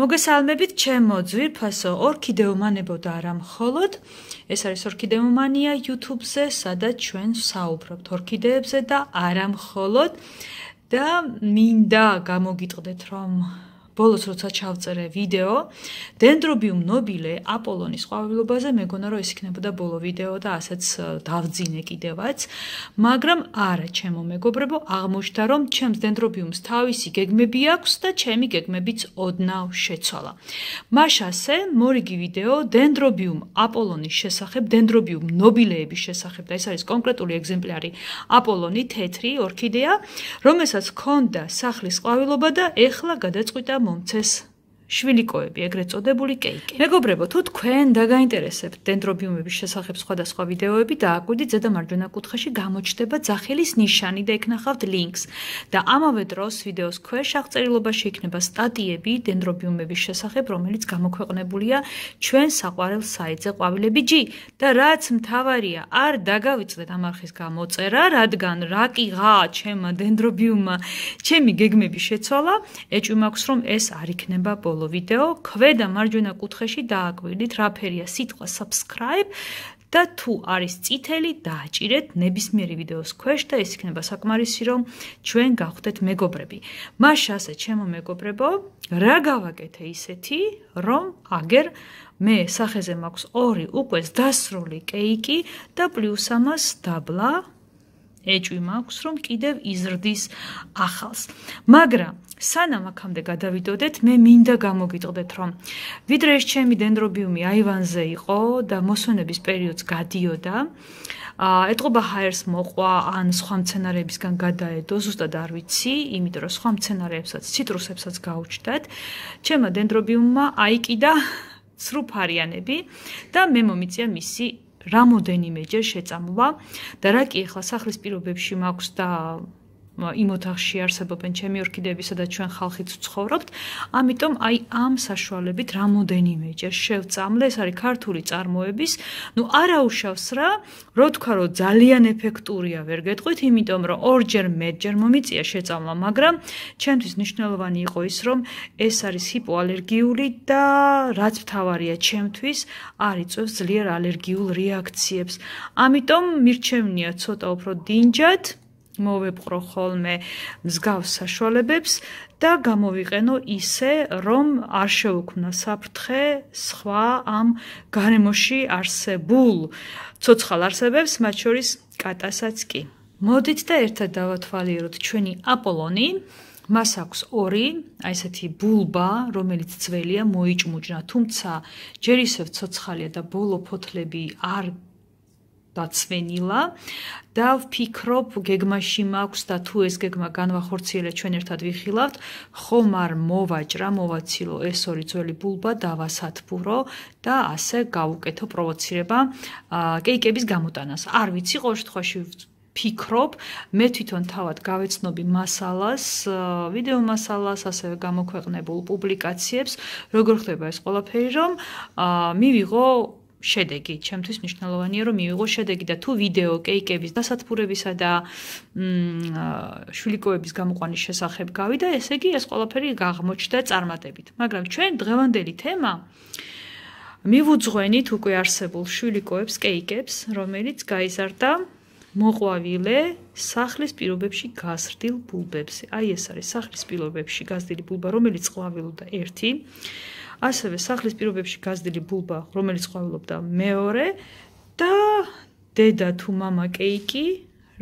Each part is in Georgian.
მოგესალმებით ჩემო ძვირფასო ორქიდეომანებო და არა მხოლოდ. ეს არის ორქიდეომანია YouTube-ზე სადაც ჩვენ საუბრობთ. ორქიდეებზე და არა მხოლოდ. და მინდა გამოგიტყდეთ რომ ბოლოს როცა ჩავწერე ვიდეო დენდრობიუმ ნობილე აპოლონის ყვავილობაზე მეგონა რომ ეს იქნებოდა ბოლო ვიდეო და ასეც დავძინე კიდევაც. მაგრამ არა ჩემო მეგობრებო აღმოჩნდა რომ ჩემს დენდრობიუმს თავისი გეგმები აქვს და ჩემი გეგმებიც ოდნავ შეცვალა. მაშასე მორიგი ვიდეო დენდრობიუმ აპოლონის შესახებ დენდრობიუმ ნობილეების შესახებ და ეს არის კონკრეტული ეგზემპლარი აპოლონი თეთრი ორქიდეა რომელსაც ჰქონდა სახლის ყვავილობა და ეხლა გადაწყვიტა Montes. შვილიკოები, ეგრეთ წოდებული კეიკი. მეგობრებო, თუ თქვენ დაგაინტერესებთ დენდრობიუმების შესახებ სხვადასხვა ვიდეოები, დააკვირდით ზედა მარჯვენა კუთხეში გამოჩნდება ძახილის ნიშანი და ეკნახავთ ლინკს. და ამავე დროს ვიდეოს ქვეშ აღწერილობაში იქნება სტატიები დენდრობიუმების შესახებ, რომელიც გამოქვეყნებულია ჩვენ საყვარელ საიტზე ყვავილები.g და რაც მთავარია, არ დაგავიწყდეთ ამ არხის გამოწერა, რადგან რაკიღა ჩემმა დენდრობიუმმა ჩემი გეგმები შეცვალა, ეჭვი მაქვს რომ ეს არ იქნება ბოლო ბოლო ვიდეო, ქვედა მარჯვენა კუთხეში დააკვირდით რა ფერია სიტყვა subscribe და თუ არის წითელი, დააჭირეთ ნებისმიერი ვიდეოს ქვეშ და ეს იქნება საკმარისი, რომ ჩვენ გავხდეთ მეგობრები. მაშ ასე, ჩემო მეგობრებო, რა გავაკეთე ისეთი, რომ აგერ მე სახეზე მაქვს ორი უკვე დასრული კეიკი და პლუს ამას დაბლა ეჭვი მაქვს, რომ კიდევ იზრდის ახალს. მაგრამ სანამ აქამდე გადავიდოდეთ, მე მინდა გამოგიტყდეთ, რომ ვიდრე ეს ჩემი დენდრობიუმი აივანზე იყო და მოსვენების პერიოდს გადიოდა, აა ეთყობა ჰაერს მოყვა ან სხვა მცენარეებისგან გადაედო, ზუსტად არ ვიცი, იმიტომ რომ სხვა მცენარეებსაც, ციტრუსებსაც გაუჩნდათ. ჩემო დენდრობიუმმა აიკიდა სრუფარიანები და მე მომიწია მისი რამოდენიმეჯერ შეწამვა და რა კი ახლა სახლის პირობებში მაქვს და იმ ოთახში არსებობენ ჩემი ორქიდეები, სადაც ჩვენ ხალხიც ვცხოვრობთ. ამიტომ აი ამ საშუალებით რამოდენიმეჯერ შევწამლე, ეს არის ქართული წარმოების, ну არაუშავს რა, რო თქვა რომ ძალიან ეფექტურია, ვერ გეტყვით, იმიტომ რომ ორჯერ მეტჯერ მომიწია შეწამლა, მაგრამ ჩემთვის მნიშვნელოვანი იყო ის, რომ ეს არის ჰიპოალერგიული და რაც მთავარია ჩემთვის, არის წევს ძლიერ ალერგიულ რეაქციებს. ამიტომ მირჩევნია ცოტა უფრო დინჯად მოვეპყრო ხოლმე მსგავს საშუალებებს და გამოვიყენო ისე, რომ არ შეუქმნა საფრთხე სხვა ამ გარემოში არსებულ ცოცხალ არსებებს, მათ შორის კატასაც კი. მოდით და ერთად დავათვალიეროთ ჩვენი აპოლონი. მას აქვს ორი, აი ესეთი ბულბა, რომელიც ძველია, მოიჭმუჭნა, თუმცა ჯერ ისევ ცოცხალია და ბოლო ფოთლები არ დაცვენილა და ვფიქრობ გეგმაში მაქვს და თუ ეს გეგმა განვახორციელე ჩვენ ერთად ვიხილავთ. ხომ არ მოვაჭრა მოვაცილო ეს ორი ძველი ბულბა დავასათბურო და ასე გავუკეთო პროვოცირება კეიკების გამოტანას. არ ვიცი ყოველ შემთხვევაში ფიქრობ მე თვითონ თავად გავეცნობი მასალას ვიდეო მასალას ასევე გამოქვეყნებულ პუბლიკაციებს როგორ ხდება ეს ყველაფერი რომ მივიღო შედეგი. ჩემთვის მნიშვნელოვანია რომ მივიღო შედეგი და თუ ვიდეო კეიკების დასათფურებისა და მ შვილიკოების გამოყვანის შესახებ გავიდა, ესე იგი ეს ყველაფერი აღმოჩნდა წარმატებით. მაგრამ ჩვენ დღევანდელი თემა მივუძღვენით უკვე არსებულ შვილიკოებს, კეიკებს, რომელიც გაიზარდა მოყვავილე სახლის პირობებში გასრდილ ბულბებზე. აი ეს არის სახლის პირობებში გასრდილი ბულბა, რომელიც ყვავილობდა 1 ასევე სახლის პირობებში გაზრდილი ბულბა, რომელიც ყვავილობდა მეორე და დედა თუ мама კეიკი,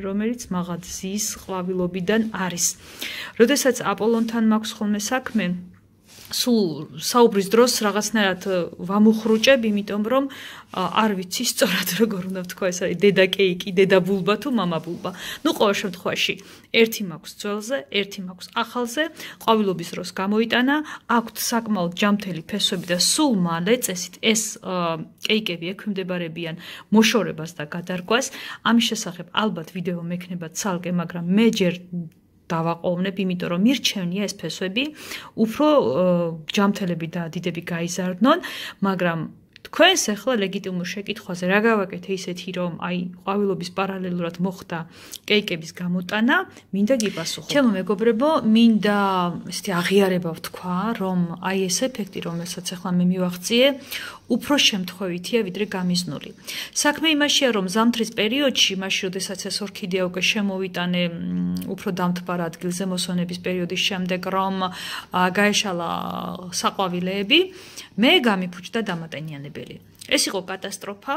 რომელიც მაღაზიის ყვავილობიდან არის. როდესაც აპოლონთან მაქვს ხოლმე საქმე, სულ საუბრის დროს რაღაცნაირად ვამუხრუჭებ, იმიტომ რომ არ ვიცი სწორად როგორ უნდა ვთქვა ეს არის დედა კეიკი, დედა ბულბა თუ мама ბულბა. ნუ ყოველ შემთხვევაში ერთი მაქვს ძველზე, ერთი მაქვს ახალზე, ყვავილობის დროს გამოიტანა, აქვთ საკმაოდ ჯამთელი ფესვები და სულ მალე წესით ეს კეიკები ექვემდებარებიან მოშორებას და გადარგვას. ამის შესახებ ალბათ ვიდეო მექნება ცალკე, მაგრამ მე ჯერ დავაყოვნებ, იმიტომ რომ მირჩევნია ეს ფესვები. უფრო ჯამთელები და დიდები გაიზარდნონ, მაგრამ თქვენს ახლა ლეგიტიმურ შეკითხვაზე რა გავაკეთე ისეთი რომ აი ყვავილობის პარალელურად მოხდა კეიკების გამოტანა, მინდა გიპასუხო. ჩემო მეგობრებო, მინდა ესეთი აღიარება ვთქვა, რომ აი ეს ეფექტი, რომელსაც ახლა მე მივახციე, უფრო შემთხვევითია ვიდრე გამიზნული. საქმე იმაშია, რომ ზამთრის პერიოდში, მაშინ როდესაც ეს ორქიდეა უკვე შემოვიტანე უფრო დამთბარ ადგილზე მოსონების პერიოდის შემდეგ, რომ გაეშალა საყვავილეები, მე გამიფუჭდა დამატენიანებელი. ეს იყო კატასტროფა,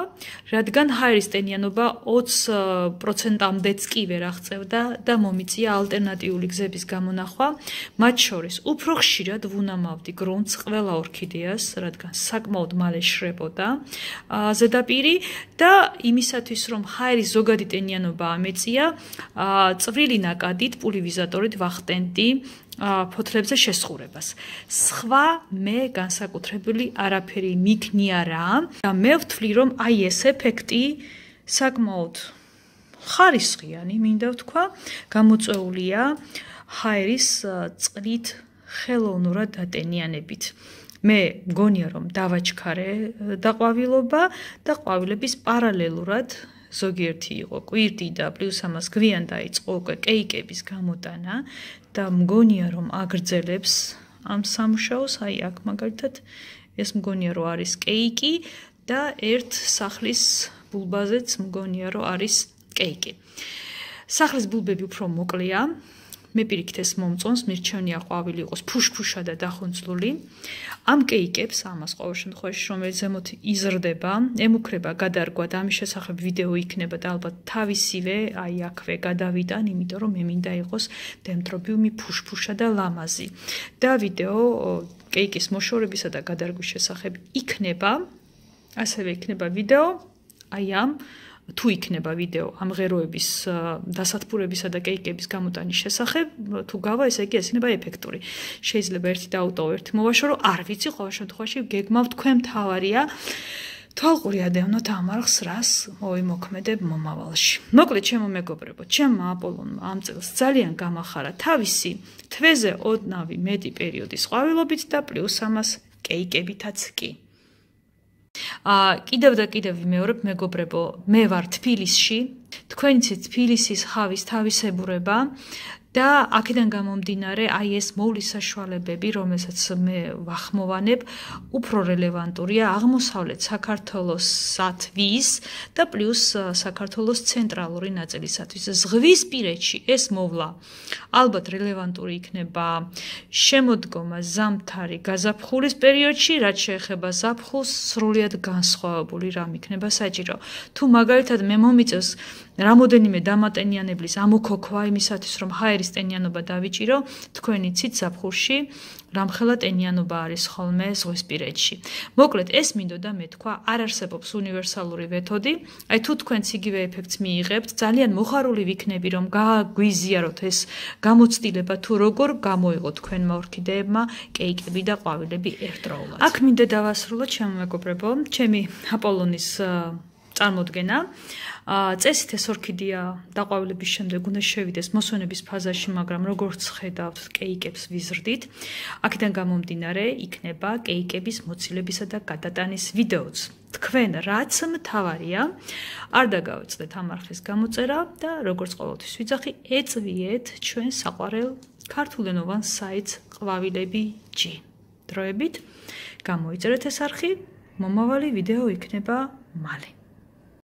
რადგან ჰაერის ტენიანობა 20%-მდეც კი ვერ აღწევდა და მომიწია ალტერნატიული გზების გამონახვა, მათ შორის უფრო ხშირად ვუნამავდი გრუნტს ყველა ორქიდეას, რადგან საკმაოდ მალე შრებოდა ზედაპირი და იმისათვის რომ ჰაერის ზოგადი ტენიანობა ამეწია, წვრილი ნაკადით პულივიზატორით ვახტენდი ფოთლებზე შესხურებას. სხვა მე განსაკუთრებული არაფერი მიქნია რა და მე ვთვლი რომ აი ეს ეფექტი საკმაოდ ხარისხიანი მინდა ვთქვა, გამოწეულია ჰაერის წყლით ხელოვნურად დატენიანებით. მე მგონია რომ დავაჩქარე დაყვავილობა და ყვავილების პარალელურად ზოგიერთი იყო კვირტი და პლუს ამას გვიან დაიწყო უკვე კეიკების გამოტანა და მგონია რომ აგრძელებს ამ სამუშაოს, აი აქ მაგალითად ეს მგონია რომ არის კეიკი და ერთ სახლის ბულბაზეც მგონია რომ არის კეიკი. სახლის ბულბები უფრო მოკლეა, მე პირიქით ეს მომწონს, მირჩენია ყვავილი იყოს ფუშფუშა და დახუნძლული. ამ კეიკებს ამას ყოველ შემთხვევაში რომელიც ზემოთ იზრდება, ემუქრება გადარგვა და ამის შესახებ ვიდეო იქნება და ალბათ თავისივე აი აქვე გადავიდან, იმიტომ რომ მე მინდა იყოს დემტრობიუმი ფუშფუშა და ლამაზი. და ვიდეო კეიკის მოშორებისა და გადარგვის შესახებ იქნება. ასევე იქნება ვიდეო აი ამ თუ იქნება ვიდეო ამ ღეროების დასათფურებისა და კეიკების გამოტანის შესახებ, თუ გავა, ესე იგი ეს იქნება ეფექტური. შეიძლება ერთი დაუტოვო, ერთი მოვაშორო, არ ვიცი, ყოველ შემთხვევაში გეგმავ თქვენ თავარია. თვალყური ადევნოთ ამარხს რას მოიმოქმედებ მომავალში. მოკლედ ჩემო მეგობრებო, ჩემმა აპოლონმა ამ წელს ძალიან გამახარა თავისი თვეზე ოდნავი მეტი პერიოდის ყვავილობით და პლუს ამას კეიკებითაც კი. აა კიდევ და კიდევ ვიმეორებ მეგობრებო, მე ვარ თბილისში. თქვენიცი თბილისის ხავის თავისებურება და აქედან გამომდინარე, აი ეს მოვლის საშუალებები, რომელსაც მე ვახმოვანებ, უფრო რელევანტურია აღმოსავლეთ საქართველოსათვის და პლუს საქართველოს ცენტრალური ნაწილისათვის. ზღვის პირეთში ეს მოვლა ალბათ რელევანტური იქნება შემოდგომა ზამთარი გაზაფხულის პერიოდში, რაც შეეხება ზაფხულს, სრულიად განსხვავებული რამ იქნება საჭირო. თუ მაგალითად მე მომიწევს რამოდენიმე დამატენიანებლის ამოქოქვა იმისათვის რომ ჰაერის ტენიანობა დავიჭირო თქვენი ცით საფხურში რამხელა ტენიანობა არის ხოლმე ზღვისპირეთში მოკლედ ეს მინდოდა მე თქვა არ არსებობს უნივერსალური მეთოდი. აი თუ თქვენც იგივე ეფექტს მიიღებთ ძალიან მოხარული ვიქნები რომ გაგვიზიაროთ ეს გამოცდილება თუ როგორ გამოიღო თქვენმა ორქიდეებმა კეიკები და ყვავილები ერთდროულად. აქ მინდა დავასრულო ჩემო მეგობრებო ჩემი აპოლონის წარმოდგენა წესით ეს ორქიდეა დაყვავილების შემდეგ უნდა შევიდეს მოსონების ფაზაში, მაგრამ როგორც ხედავთ, კეიკებს ვიზრდით. აქედან გამომდინარე, იქნება კეიკების მოცილებისა და გადატანის ვიდეოც. თქვენ რაც მთავარია, არ დაგავიწყდეთ ამ არხის გამოწერა და როგორც ყოველთვის ვიძახი, ეწვიეთ ჩვენ საყვარელ ქართულენოვან საიტს ყვავილები G. დროებით გამოიწერეთ ეს არხი, მომავალი ვიდეო იქნება მალე.